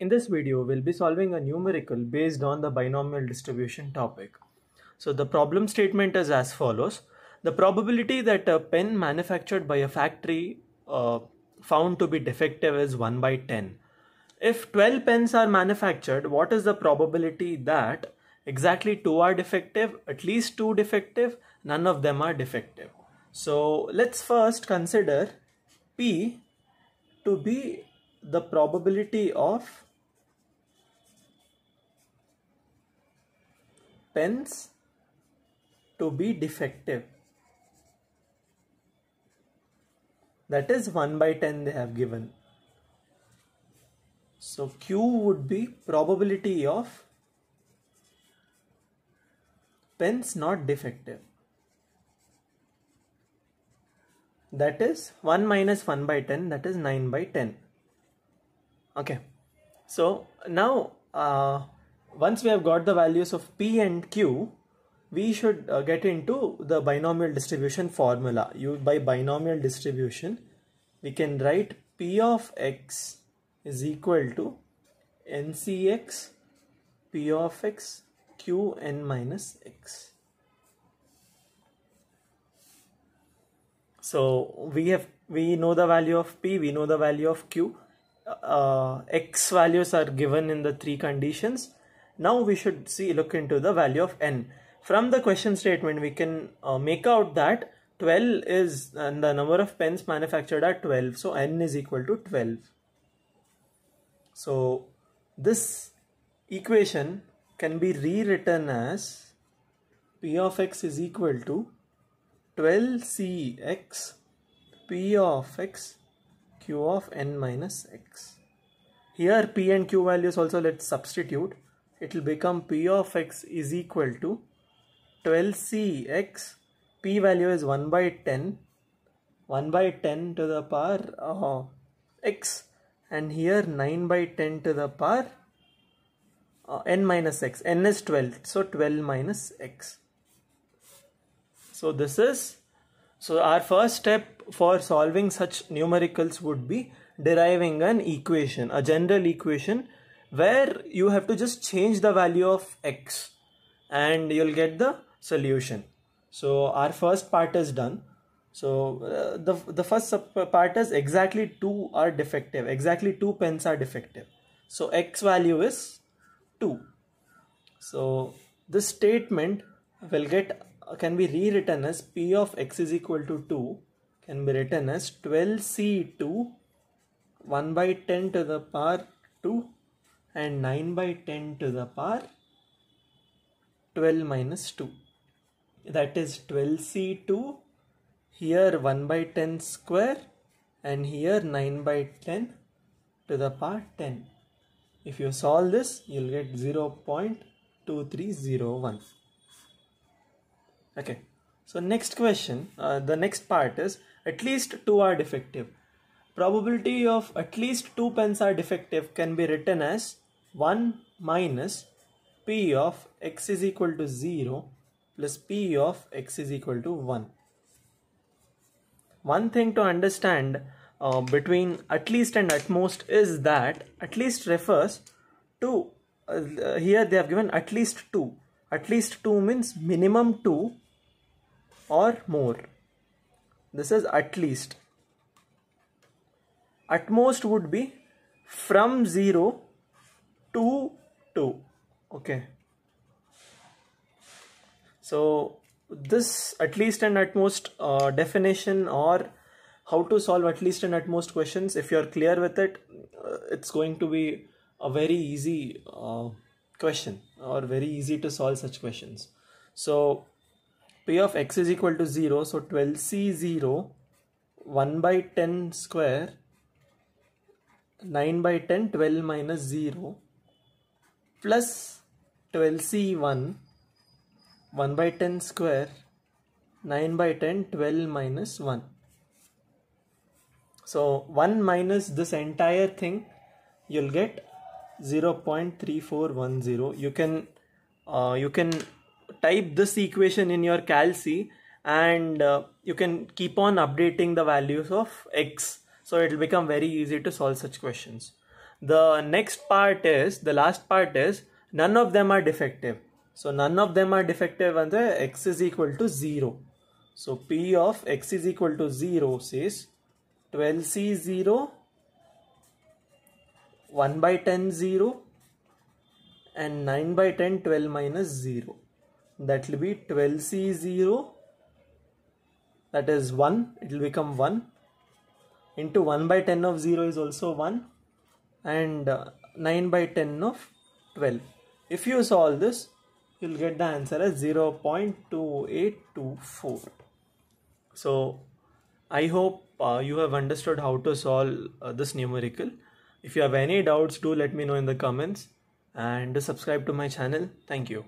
In this video, we'll be solving a numerical based on the binomial distribution topic. So the problem statement is as follows. The probability that a pen manufactured by a factory uh, found to be defective is 1 by 10. If 12 pens are manufactured, what is the probability that exactly 2 are defective, at least 2 defective, none of them are defective. So let's first consider P to be the probability of pens to be defective. That is 1 by 10 they have given. So Q would be probability of pens not defective. That is 1 minus 1 by 10 that is 9 by 10. Okay. So now uh, once we have got the values of P and Q we should uh, get into the binomial distribution formula. You by binomial distribution we can write P of x is equal to NCX P of x Q n minus x. So we have we know the value of P, we know the value of Q. Uh, x values are given in the three conditions. Now we should see look into the value of n from the question statement, we can uh, make out that 12 is uh, the number of pens manufactured are 12. So n is equal to 12. So this equation can be rewritten as p of x is equal to 12cx p of x q of n minus x. Here p and q values also let's substitute. It will become p of x is equal to 12cx p value is 1 by 10 1 by 10 to the power uh, x. And here 9 by 10 to the power uh, n minus x. N is 12 so 12 minus x. So this is so our first step for solving such numericals would be deriving an equation a general equation where you have to just change the value of x and you'll get the solution. So our first part is done. So uh, the the first part is exactly two are defective. Exactly two pens are defective. So x value is 2 so this statement will get can be rewritten as p of x is equal to 2 can be written as 12c2 1 by 10 to the power 2 and 9 by 10 to the power 12 minus 2 that is 12c2 here 1 by 10 square and here 9 by 10 to the power 10 if you solve this you'll get 0.2301 okay. So next question uh, the next part is at least two are defective probability of at least two pens are defective can be written as 1 minus p of x is equal to 0 plus p of x is equal to 1. One thing to understand uh, between at least and at most is that at least refers to uh, here they have given at least 2. At least 2 means minimum 2 or more. This is at least. At most would be from 0 to 2. Okay. So this at least and at most uh, definition or how to solve at least and at most questions if you're clear with it uh, it's going to be a very easy uh, question or very easy to solve such questions so p of x is equal to 0 so 12c0 1 by 10 square 9 by 10 12 minus 0 plus 12c1 1 by 10 square 9 by 10 12 minus 1 so 1 minus this entire thing you'll get 0.3410 you can uh, you can type this equation in your calc and uh, you can keep on updating the values of x so it will become very easy to solve such questions. The next part is the last part is none of them are defective. So none of them are defective and the x is equal to 0 so p of x is equal to 0 says 12c 0 1 by 10 0 and 9 by 10 12 minus 0 that will be 12c 0 that is 1 it will become 1 into 1 by 10 of 0 is also 1 and uh, 9 by 10 of 12 if you solve this you'll get the answer as 0.2824 so i hope uh, you have understood how to solve uh, this numerical. If you have any doubts do let me know in the comments and subscribe to my channel. Thank you